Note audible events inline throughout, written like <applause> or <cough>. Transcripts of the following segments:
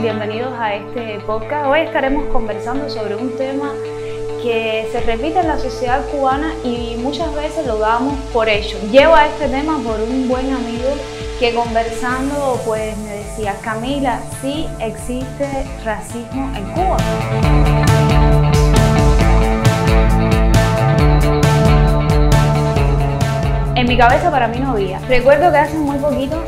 bienvenidos a este podcast. Hoy estaremos conversando sobre un tema que se repite en la sociedad cubana y muchas veces lo damos por hecho. Llevo a este tema por un buen amigo que conversando pues me decía, Camila, sí existe racismo en Cuba. En mi cabeza para mí no había. Recuerdo que hace muy poquito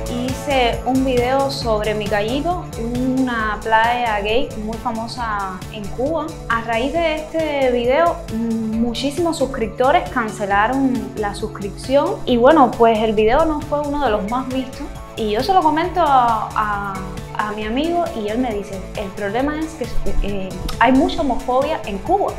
un video sobre mi callito, una playa gay muy famosa en Cuba. A raíz de este video, muchísimos suscriptores cancelaron la suscripción y bueno, pues el video no fue uno de los más vistos. Y yo se lo comento a, mi amigo y él me dice, el problema es que eh, hay mucha homofobia en Cuba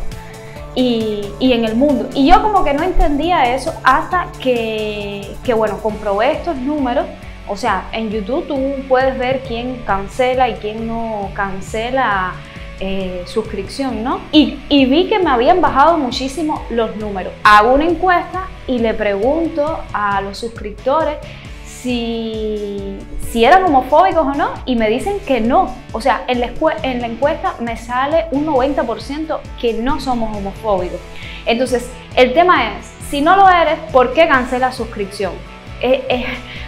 y, en el mundo. Y yo como que no entendía eso hasta que, que, bueno, comprobé estos números. O sea, en YouTube tú puedes ver quién cancela y quién no cancela eh, suscripción, ¿no? Y, vi que me habían bajado muchísimo los números. Hago una encuesta y le pregunto a los suscriptores si, si eran homofóbicos o no y me dicen que no. O sea, en la, en la encuesta me sale un 90% que no somos homofóbicos. Entonces, el tema es, si no lo eres, ¿por qué cancela suscripción?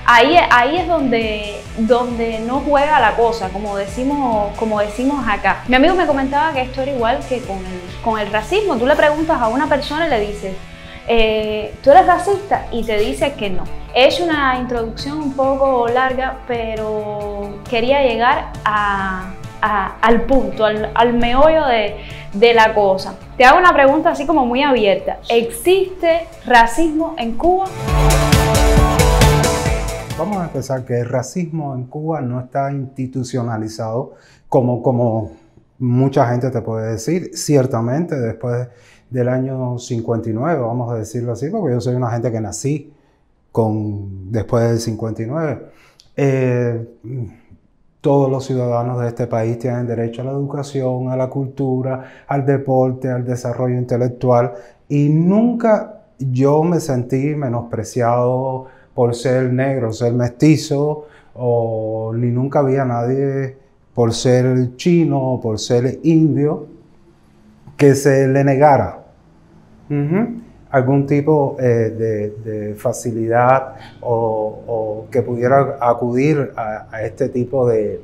Ahí, ahí es donde, donde no juega la cosa, como decimos, como decimos acá. Mi amigo me comentaba que esto era igual que con el, con el racismo. Tú le preguntas a una persona y le dices, eh, ¿tú eres racista? Y te dice que no. He hecho una introducción un poco larga, pero quería llegar al punto, al, meollo de, la cosa. Te hago una pregunta así como muy abierta. ¿Existe racismo en Cuba? Vamos a empezar que el racismo en Cuba no está institucionalizado como, como mucha gente te puede decir. Ciertamente, después del año 59, vamos a decirlo así, porque yo soy una gente que nací con, después del 59. Eh, todos los ciudadanos de este país tienen derecho a la educación, a la cultura, al deporte, al desarrollo intelectual y nunca yo me sentí menospreciado por ser negro, ser mestizo, o ni nunca había nadie por ser chino o por ser indio que se le negara algún tipo eh, de, facilidad o, que pudiera acudir a, este tipo de,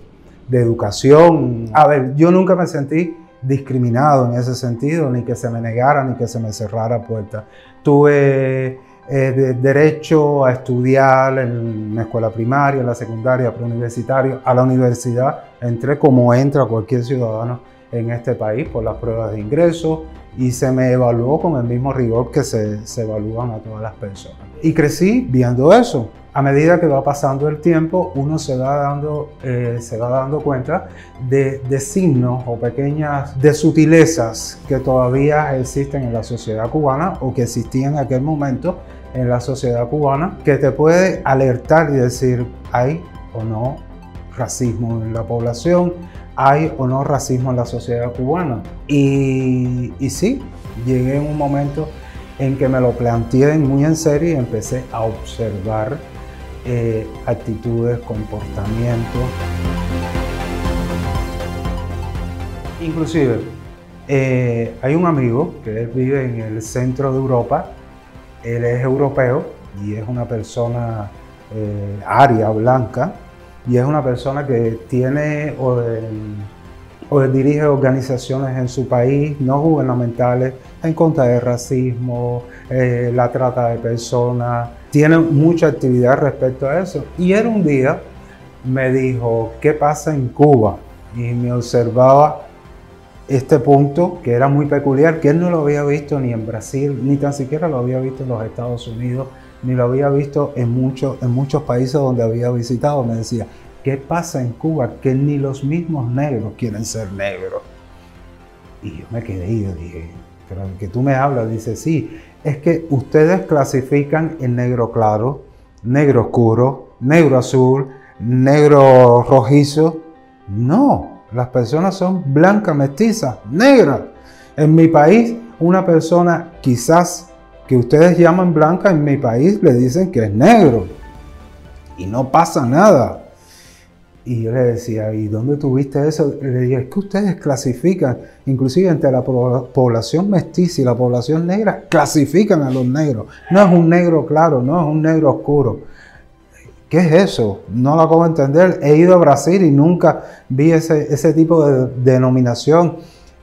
educación. A ver, yo nunca me sentí discriminado en ese sentido, ni que se me negara, ni que se me cerrara puerta. Tuve eh, derecho a estudiar en la escuela primaria, en la secundaria, preuniversitaria, a la universidad. Entré como entra cualquier ciudadano en este país por las pruebas de ingreso y se me evaluó con el mismo rigor que se, se evalúan a todas las personas. Y crecí viendo eso. A medida que va pasando el tiempo, uno se va dando, eh, se va dando cuenta de, signos o pequeñas, de sutilezas que todavía existen en la sociedad cubana o que existían en aquel momento en la sociedad cubana, que te puede alertar y decir, hay o no racismo en la población, hay o no racismo en la sociedad cubana. Y, y sí, llegué en un momento en que me lo planteé muy en serio y empecé a observar eh, actitudes, comportamientos. Inclusive, eh, hay un amigo que vive en el centro de Europa, él es europeo y es una persona eh, aria, blanca, y es una persona que tiene o, dirige organizaciones en su país no gubernamentales en contra del racismo, eh, la trata de personas, tiene mucha actividad respecto a eso. Y él un día me dijo, ¿qué pasa en Cuba? Y me observaba este punto que era muy peculiar, que él no lo había visto ni en Brasil, ni tan siquiera lo había visto en los Estados Unidos, ni lo había visto en, muchos en muchos países donde había visitado. Me decía, ¿qué pasa en Cuba? Que ni los mismos negros quieren ser negros. Y yo me quedé y dije, pero que tú me hablas, dice, sí, es que ustedes clasifican el negro claro, negro oscuro, negro azul, negro rojizo. No, las personas son blancas, mestizas, negras. En mi país, una persona quizás que ustedes llaman blanca, en mi país le dicen que es negro. Y no pasa nada. Y yo le decía, ¿y dónde tuviste eso? Le dije, es que ustedes clasifican, inclusive entre la población mestiza y la población negra, clasifican a los negros. No es un negro claro, no es un negro oscuro. ¿Qué es eso? No lo de entender. He ido a Brasil y nunca vi ese, ese tipo de denominación.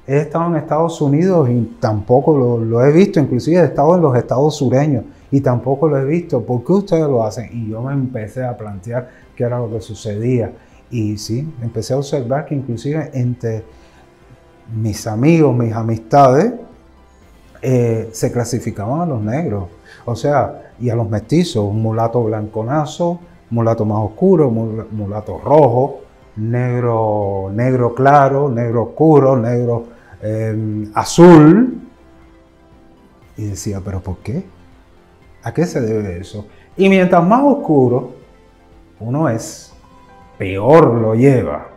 He estado en Estados Unidos y tampoco lo he visto, inclusive he estado en los estados sureños y tampoco lo he visto. ¿Por qué ustedes lo hacen? Y yo me empecé a plantear qué era lo que sucedía. Y sí, empecé a observar que inclusive entre mis amigos, mis amistades, eh, se clasificaban a los negros, o sea, y a los mestizos, un mulato blanconazo, mulato más oscuro, mulato rojo, negro, negro claro, negro oscuro, negro em, azul. Y decía, pero ¿por qué? ¿A qué se debe eso? Y mientras más oscuro uno es, peor lo lleva.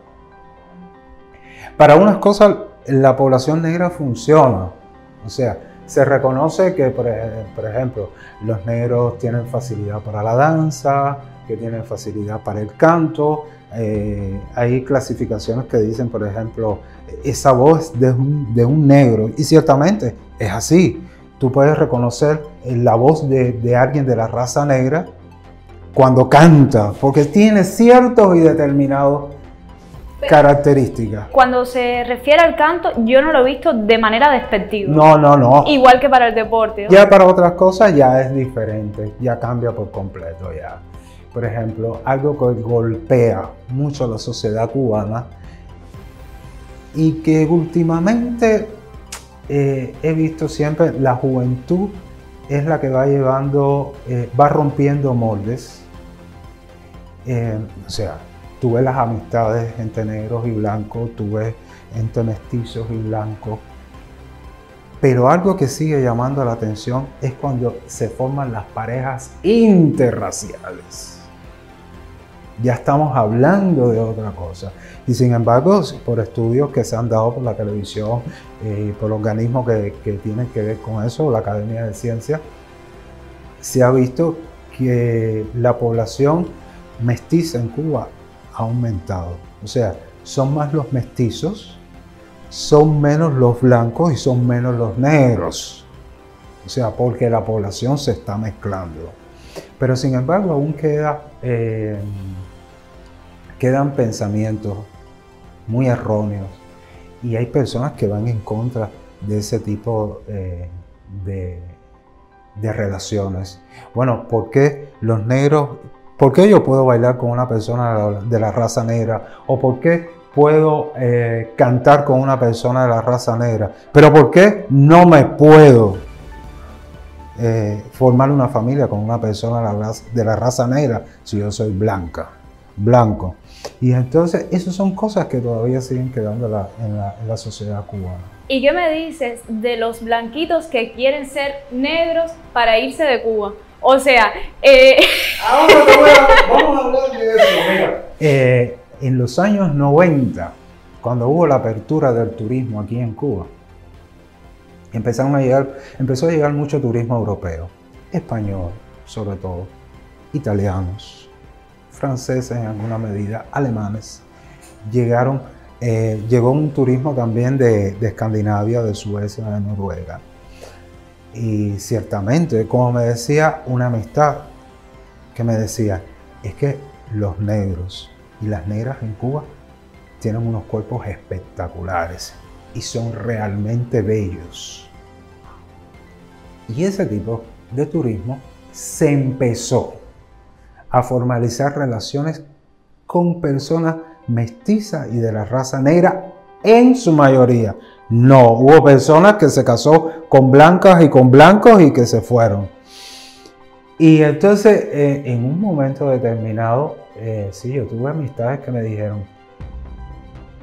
Para unas cosas la población negra funciona, o sea, se reconoce que, por, ejemplo, los negros tienen facilidad para la danza, que tienen facilidad para el canto. Eh, hay clasificaciones que dicen, por ejemplo, esa voz de un, de un, negro. Y ciertamente es así. Tú puedes reconocer la voz de alguien de la raza negra cuando canta, porque tiene ciertos y determinados características. Cuando se refiere al canto, yo no lo he visto de manera despectiva. No, no, no. Igual que para el deporte. Ya para otras cosas ya es diferente, ya cambia por completo ya. Por ejemplo, algo que golpea mucho a la sociedad cubana y que últimamente eh, he visto siempre la juventud es la que va llevando, eh, va rompiendo moldes eh, o sea, tuve las amistades entre negros y blancos, tuve entre mestizos y blancos. Pero algo que sigue llamando la atención es cuando se forman las parejas interraciales. Ya estamos hablando de otra cosa. Y sin embargo, por estudios que se han dado por la televisión eh, y por organismos que, que tienen que ver con eso, la Academia de Ciencias, se ha visto que la población mestiza en Cuba ha aumentado. O sea, son más los mestizos, son menos los blancos y son menos los negros. O sea, porque la población se está mezclando. Pero sin embargo, aún queda, eh, quedan pensamientos muy erróneos y hay personas que van en contra de ese tipo eh, de, de relaciones. Bueno, ¿por qué los negros ¿Por qué yo puedo bailar con una persona de la raza negra? ¿O por qué puedo eh, cantar con una persona de la raza negra? Pero ¿por qué no me puedo eh, formar una familia con una persona de la, raza, negra si yo soy blanca, blanco? Y entonces esas son cosas que todavía siguen quedando en la sociedad cubana. ¿Y qué me dices de los blanquitos que quieren ser negros para irse de Cuba? O sea, eh... Ahora vamos a hablar de eso. Eh, en los años 90, cuando hubo la apertura del turismo aquí en Cuba, empezaron a llegar, empezó a llegar mucho turismo europeo, español sobre todo, italianos, franceses en alguna medida, alemanes. Llegaron, eh, llegó un turismo también de, de Escandinavia, de Suecia, de Noruega. Y ciertamente, como me decía una amistad que me decía, es que los negros y las negras en Cuba tienen unos cuerpos espectaculares y son realmente bellos. Y ese tipo de turismo se empezó a formalizar relaciones con personas mestizas y de la raza negra en su mayoría. No, hubo personas que se casó con blancas y con blancos y que se fueron. Y entonces, eh, en un momento determinado, eh, sí, yo tuve amistades que me dijeron,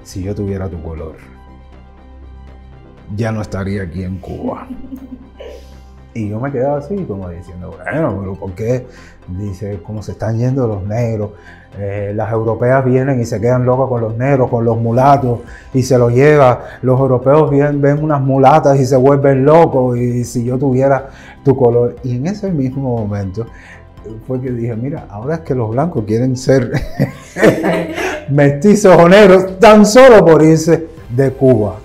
si yo tuviera tu color, ya no estaría aquí en Cuba. <laughs> Y yo me quedaba así, como diciendo, bueno, pero ¿por qué? Dice, como se están yendo los negros. Eh, las europeas vienen y se quedan locas con los negros, con los mulatos, y se los lleva. Los europeos ven, ven unas mulatas y se vuelven locos, y si yo tuviera tu color. Y en ese mismo momento fue que dije, mira, ahora es que los blancos quieren ser <laughs> mestizos o negros, tan solo por irse de Cuba.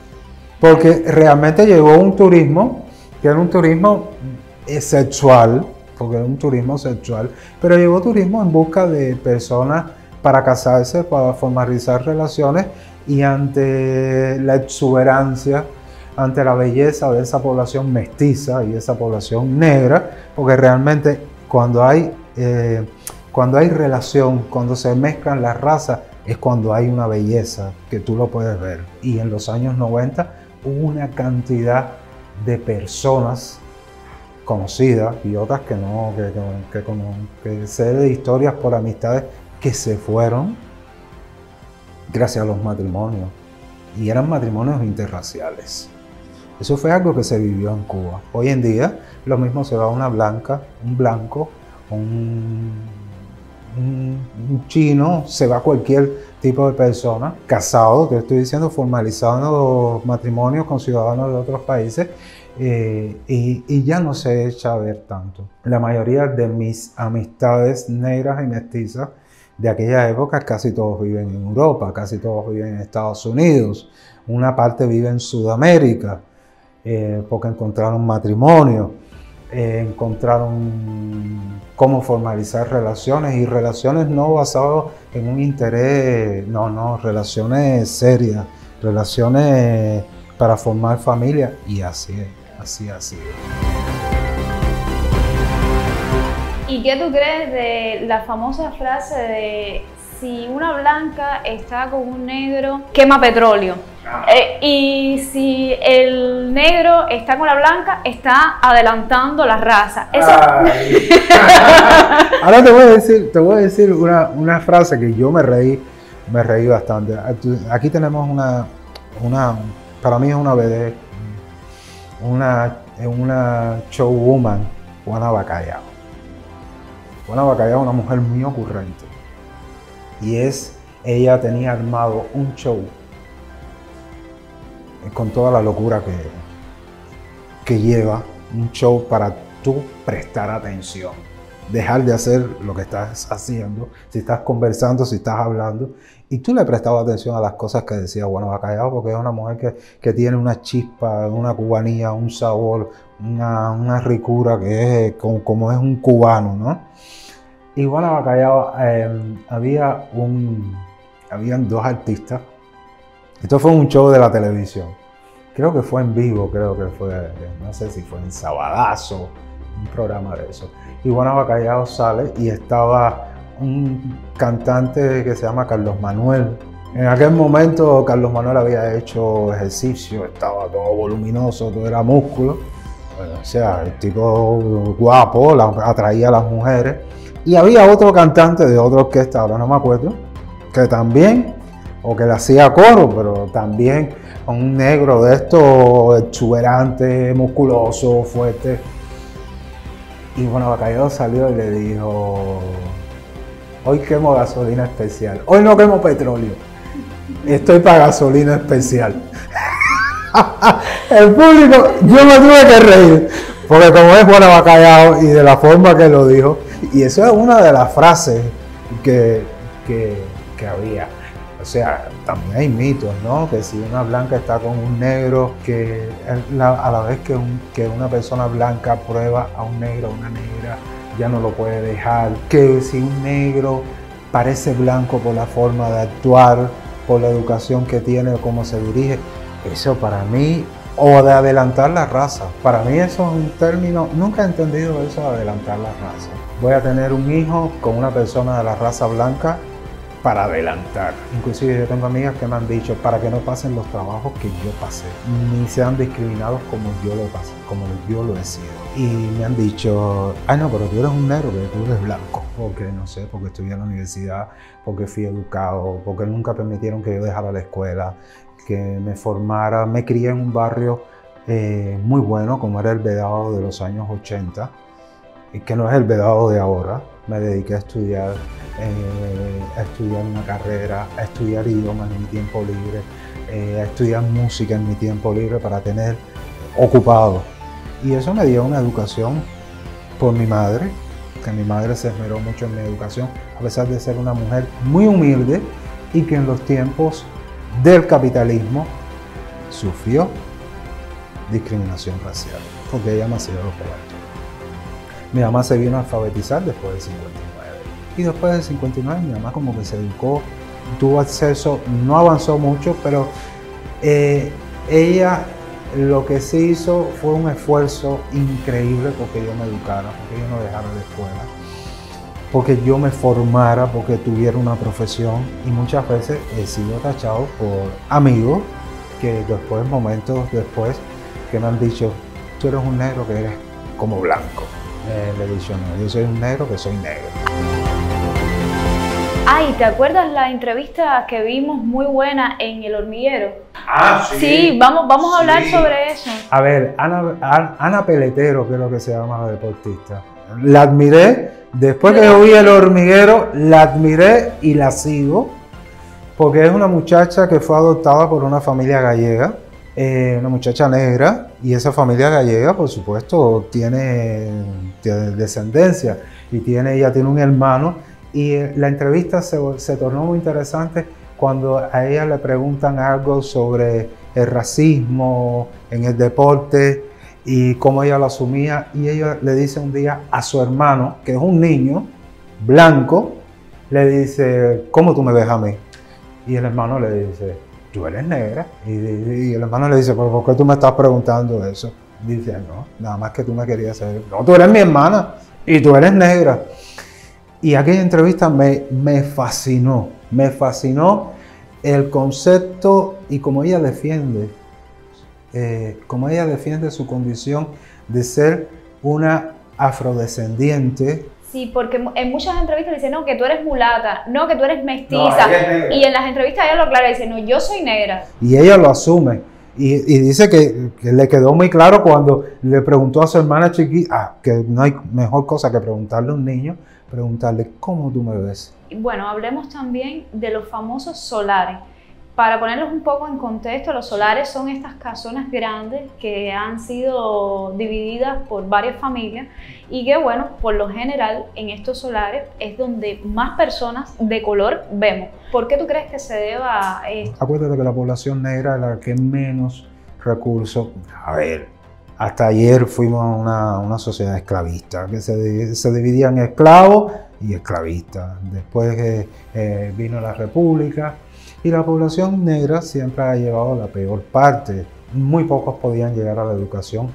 Porque realmente llegó un turismo, que era un turismo eh, sexual, porque era un turismo sexual, pero llegó turismo en busca de personas para casarse, para formalizar relaciones y ante la exuberancia, ante la belleza de esa población mestiza y esa población negra, porque realmente cuando hay, eh, cuando hay relación, cuando se mezclan las razas, es cuando hay una belleza que tú lo puedes ver. Y en los años 90 hubo una cantidad de personas conocidas y otras que no, que, que, que sé de historias por amistades que se fueron gracias a los matrimonios. Y eran matrimonios interraciales. Eso fue algo que se vivió en Cuba. Hoy en día lo mismo se va a una blanca, un blanco, un, un, chino, se va a cualquier tipo de persona, casado, te estoy diciendo, formalizando matrimonios con ciudadanos de otros países, eh, y, y, ya no se echa a ver tanto. La mayoría de mis amistades negras y mestizas de aquella época casi todos viven en Europa, casi todos viven en Estados Unidos, una parte vive en Sudamérica, eh, porque encontraron matrimonio, eh, encontraron cómo formalizar relaciones y relaciones no basadas en un interés, no, no, relaciones serias, relaciones para formar familia y así, así, así. ¿Y qué tú crees de la famosa frase de si una blanca está con un negro, quema petróleo? Ah. Eh, y si el negro está con la blanca, está adelantando la raza. <laughs> Ahora te voy a decir, te voy a decir una, frase que yo me reí, me reí bastante. Aquí tenemos una, una para mí es una BD, una, una showwoman, Juana Bacallao. Juana Bacallao es una mujer muy ocurrente. Y es, ella tenía armado un show con toda la locura que, que lleva, un show para tú prestar atención, dejar de hacer lo que estás haciendo, si estás conversando, si estás hablando, y tú le prestabas atención a las cosas que decía Juana Bacallao, porque es una mujer que, tiene una chispa, una cubanía, un sabor, una, ricura que es como, como es un cubano, ¿no? Igual a em, había un, habían dos artistas. Esto fue un show de la televisión. Creo que fue en vivo, creo que fue, no sé si fue en Sabadazo, un programa de eso. Y bueno, Bacallao sale y estaba un cantante que se llama Carlos Manuel. En aquel momento Carlos Manuel había hecho ejercicio, estaba todo voluminoso, todo era músculo. o sea, el tipo guapo, atraía a las mujeres. Y había otro cantante de otra orquesta, ahora no me acuerdo, que también, o que le hacía coro, pero también un negro de estos exuberante, musculoso, fuerte. Y bueno, Bacallao salió y le dijo, hoy quemo gasolina especial, hoy no quemo petróleo, estoy para gasolina especial. <laughs> El público, yo me tuve que reír, porque como es Juana Bacallao y de la forma que lo dijo, y eso es una de las frases que, había. O sea, también hay mitos, ¿no? Que si una blanca está con un negro, que a la vez que, una persona blanca prueba a un negro o una negra, ya no lo puede dejar. Que si un negro parece blanco por la forma de actuar, por la educación que tiene o cómo se dirige, eso para mí o de adelantar la raza. Para mí eso es un término, nunca he entendido eso de adelantar la raza. Voy a tener un hijo con una persona de la raza blanca para adelantar. Inclusive yo tengo amigas que me han dicho para que no pasen los trabajos que yo pasé, ni sean discriminados como yo lo pasé, como yo lo he sido. Y me han dicho, ay no, pero tú eres un negro, pero tú eres blanco. Porque no sé, porque estudié en la universidad, porque fui educado, porque nunca permitieron que yo dejara la escuela, que me formara. Me crié en un barrio eh, muy bueno, como era el Vedado de los años 80, y que no es el Vedado de ahora. Me dediqué a estudiar, eh, a estudiar una carrera, a estudiar idiomas en mi tiempo libre, eh, a estudiar música en mi tiempo libre para tener ocupado. Y eso me dio una educación por mi madre, que mi madre se esmeró mucho en mi educación, a pesar de ser una mujer muy humilde, y que en los tiempos del capitalismo sufrió discriminación racial, porque ella nació de los Mi mamá se vino a alfabetizar después del 59. Y después del 59 mi mamá como que se educó, tuvo acceso, no avanzó mucho, pero eh, ella lo que sí hizo fue un esfuerzo increíble porque yo me educara, porque yo no dejara la escuela, porque yo me formara, porque tuviera una profesión y muchas veces he sido tachado por amigos que después, momentos después, que me han dicho, tú eres un negro que eres como blanco. Eh, dicho, no, yo soy un negro que soy negro. Ay, ¿te acuerdas la entrevista que vimos muy buena en El Hormiguero? Ah, sí. Sí, vamos, vamos a hablar sobre eso. A ver, Ana, Ana Peletero, que es lo que se llama la deportista. La admiré, después que oí El Hormiguero, la admiré y la sigo, porque es una muchacha que fue adoptada por una familia gallega eh, una muchacha negra y esa familia gallega, por supuesto, tiene, descendencia y tiene, ella tiene un hermano y eh, la entrevista se, se, tornó muy interesante cuando a ella le preguntan algo sobre el racismo en el deporte y cómo ella lo asumía y ella le dice un día a su hermano, que es un niño blanco, le dice, ¿cómo tú me ves a mí? Y el hermano le dice, tú eres negra. Y, el hermano le dice, ¿por qué tú me estás preguntando eso? Dice, no, nada más que tú me querías saber. No, tú eres mi hermana y tú eres negra. Y aquella entrevista me, me fascinó, me fascinó el concepto y cómo ella defiende, eh, cómo ella defiende su condición de ser una afrodescendiente Sí, porque en muchas entrevistas dicen, no, que tú eres mulata, no, que tú eres mestiza. y en las entrevistas ella lo aclara, dice, no, yo soy negra. Y ella lo asume. Y, dice que, le quedó muy claro cuando le preguntó a su hermana chiquita, ah, que no hay mejor cosa que preguntarle a un niño, preguntarle, ¿cómo tú me ves? Bueno, hablemos también de los famosos solares. Para ponerlos un poco en contexto, los solares son estas casonas grandes que han sido divididas por varias familias y que, bueno, por lo general en estos solares es donde más personas de color vemos. ¿Por qué tú crees que se deba a esto? Acuérdate que la población negra es la que menos recursos. A ver, hasta ayer fuimos a una, una sociedad esclavista que se, se, dividía en esclavos y esclavistas. Después eh, eh, vino la república y la población negra siempre ha llevado la peor parte. Muy pocos podían llegar a la educación.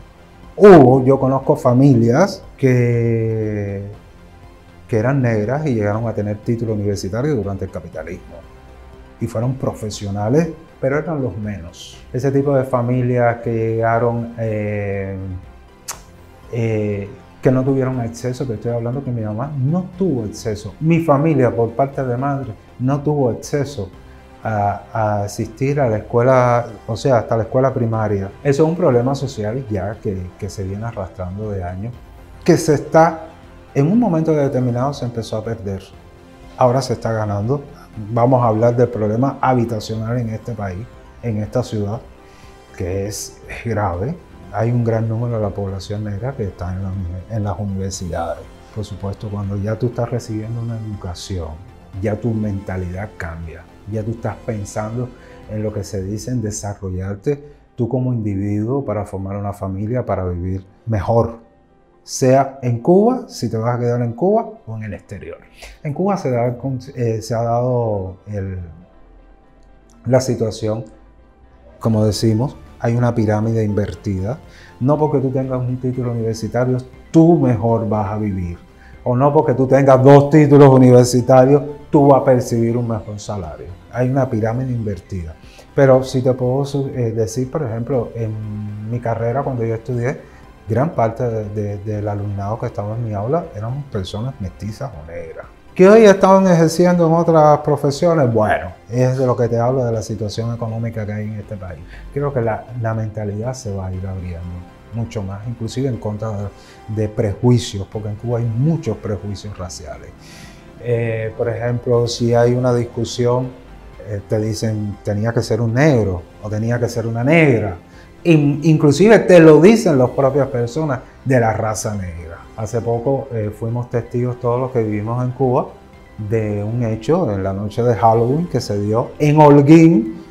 Hubo, yo conozco familias que, que eran negras y llegaron a tener título universitario durante el capitalismo. Y fueron profesionales, pero eran los menos. Ese tipo de familias que llegaron, eh, eh, que no tuvieron acceso, te estoy hablando que mi mamá no tuvo acceso. Mi familia, por parte de madre, no tuvo acceso a, asistir a la escuela, o sea, hasta la escuela primaria. Eso es un problema social ya que, se viene arrastrando de años, que se está, en un momento determinado se empezó a perder. Ahora se está ganando. Vamos a hablar del problema habitacional en este país, en esta ciudad, que es grave. Hay un gran número de la población negra que está en, en las universidades. Por supuesto, cuando ya tú estás recibiendo una educación, ya tu mentalidad cambia ya tú estás pensando en lo que se dice en desarrollarte tú como individuo para formar una familia, para vivir mejor, sea en Cuba, si te vas a quedar en Cuba o en el exterior. En Cuba se, eh, ha dado la situación, como decimos, hay una pirámide invertida. No porque tú tengas un título universitario, tú mejor vas a vivir. O no porque tú tengas dos títulos universitarios, tú vas a percibir un mejor salario. Hay una pirámide invertida. Pero si te puedo eh, decir, por ejemplo, en mi carrera, cuando yo estudié, gran parte del alumnado que estaba en mi aula eran personas mestizas o negras. Que hoy estaban ejerciendo en otras profesiones, bueno, es de lo que te hablo de la situación económica que hay en este país. Creo que la mentalidad se va a ir abriendo mucho más, inclusive en contra de prejuicios, porque en Cuba hay muchos prejuicios raciales. Eh, por ejemplo, si hay una discusión, eh, te dicen tenía que ser un negro o tenía que ser una negra. inclusive te lo dicen las propias personas de la raza negra. Hace poco eh, fuimos testigos todos los que vivimos en Cuba de un hecho en la noche de Halloween que se dio en Holguín,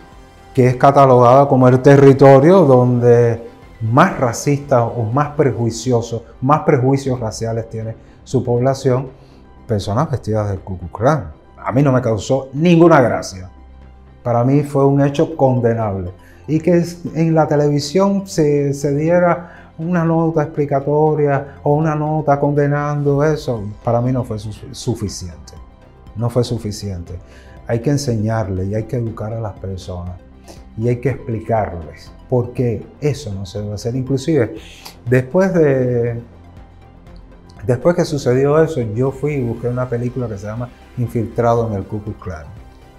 que es catalogada como el territorio donde más racista o más prejuicioso, más prejuicios raciales tiene su población, personas vestidas del Ku. A mí no me causó ninguna gracia. Para mí fue un hecho condenable. Y que en la televisión se, se diera una nota explicatoria o una nota condenando eso, para mí no fue suficiente. No fue suficiente. Hay que enseñarle y hay que educar a las personas y hay que explicarles por qué eso no se debe hacer. Inclusive, después de después que sucedió eso, yo fui y busqué una película que se llama Infiltrado en el Ku Klux.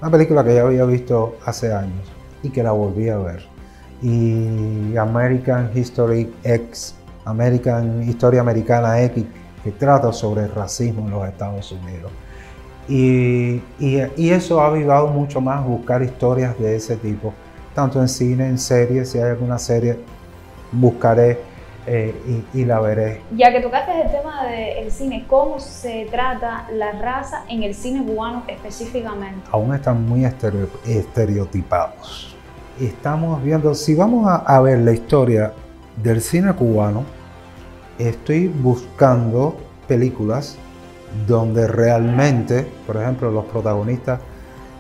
Una película que ya había visto hace años y que la volví a ver. Y American History X, American Historia Americana X, que trata sobre el racismo en los Estados Unidos. Y, y, eso ha avivado mucho más buscar historias de ese tipo tanto en cine, en series, si hay alguna serie, buscaré eh, y, la veré. Ya que tocaste el tema del cine, ¿cómo se trata la raza en el cine cubano específicamente? Aún están muy estereotipados. Estamos viendo, si vamos a, ver la historia del cine cubano, estoy buscando películas donde realmente, por ejemplo, los protagonistas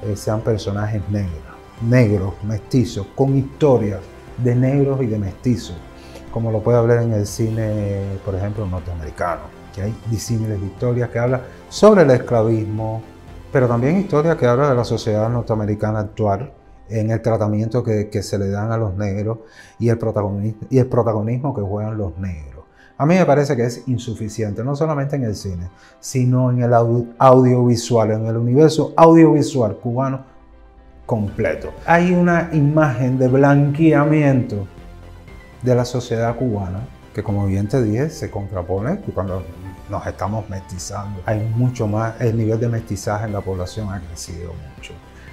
eh, sean personajes negros negros, mestizos, con historias de negros y de mestizos, como lo puede hablar en el cine, por ejemplo, norteamericano, que hay disímiles historias que hablan sobre el esclavismo, pero también historias que hablan de la sociedad norteamericana actual, en el tratamiento que, se le dan a los negros y el, protagonismo, y el protagonismo que juegan los negros. A mí me parece que es insuficiente, no solamente en el cine, sino en el audiovisual, en el universo audiovisual cubano Hay una imagen de blanqueamiento de la sociedad cubana que como bien te dije se contrapone cuando nos estamos mestizando. Hay mucho más, el nivel de mestizaje en la población ha crecido mucho.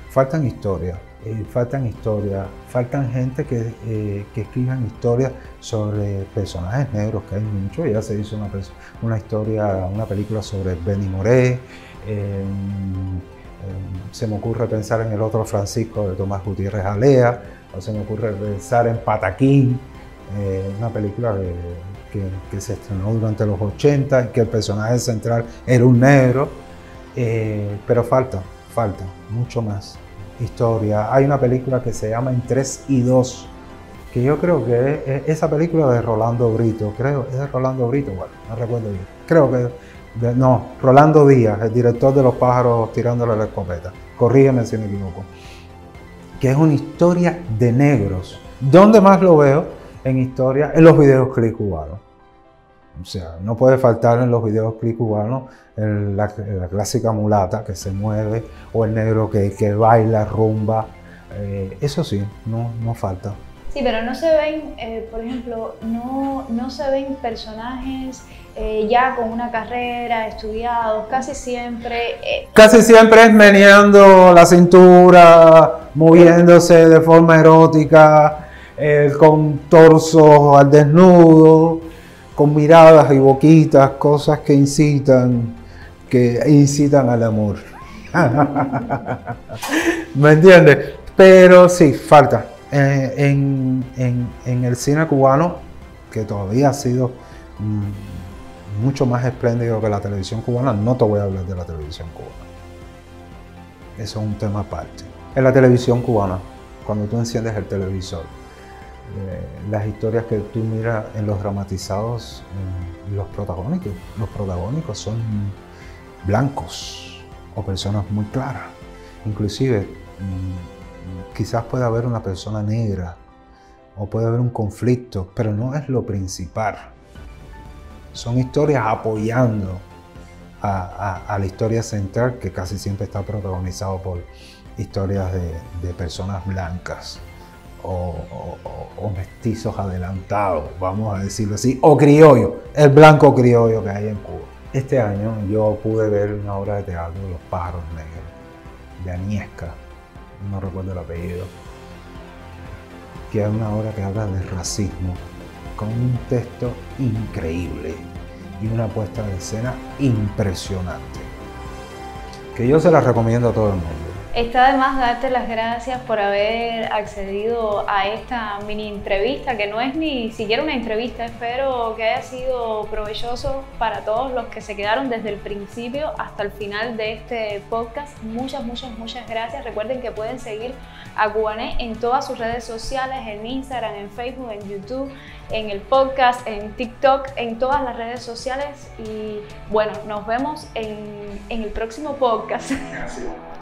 Faltan historias, eh, faltan historias, faltan gente que, eh, escriban historias sobre personajes negros, que hay mucho. Ya se hizo una, una historia, una película sobre Benny Moré. Eh, se me ocurre pensar en el otro Francisco de Tomás Gutiérrez Alea, o se me ocurre pensar en Pataquín, eh, una película que, se estrenó durante los 80 y que el personaje central era un negro, eh, pero falta, falta mucho más historia. Hay una película que se llama En 3 y 2, que yo creo que es, esa película de Rolando Brito, creo, es de Rolando Brito, bueno, no recuerdo bien, creo que no, Rolando Díaz, el director de Los pájaros tirándole la escopeta. Corrígeme si me equivoco. Que es una historia de negros. ¿Dónde más lo veo? En historia, en los videos clic cubanos. O sea, no puede faltar en los videos cubanos la, clásica mulata que se mueve o el negro que, baila, rumba. Eh, eso sí, no, no falta. Sí, pero no se ven, eh, por ejemplo, no, no se ven personajes eh, ya con una carrera, estudiados, casi siempre... Eh, casi siempre es meneando la cintura, moviéndose de forma erótica, con torso al desnudo, con miradas y boquitas, cosas que incitan, que incitan al amor. <laughs> ¿Me entiendes? Pero sí, falta. en, el cine cubano, que todavía ha sido... Mm, mucho más espléndido que la televisión cubana, no te voy a hablar de la televisión cubana. Eso es un tema aparte. En la televisión cubana, cuando tú enciendes el televisor, eh, las historias que tú miras en los dramatizados, los protagónicos, los protagónicos son blancos o personas muy claras. Inclusive, mm, quizás puede haber una persona negra o puede haber un conflicto, pero no es lo principal son historias apoyando a, la historia central que casi siempre está protagonizado por historias de, personas blancas o, mestizos adelantados, vamos a decirlo así, o criollo, el blanco criollo que hay en Cuba. Este año yo pude ver una obra de teatro Los pájaros negros, de Aniesca, no recuerdo el apellido, que es una obra que habla de racismo con un texto increíble y una puesta de escena impresionante. que yo se las recomiendo a todo el mundo. Está de más darte las gracias por haber accedido a esta mini entrevista, que no es ni siquiera una entrevista, espero que haya sido provechoso para todos los que se quedaron desde el principio hasta el final de este podcast. Muchas, muchas, muchas gracias. Recuerden que pueden seguir a Cubané en todas sus redes sociales, en Instagram, en Facebook, en YouTube, en el podcast, en TikTok, en todas las redes sociales. Y bueno, nos vemos en, en el próximo podcast. Gracias.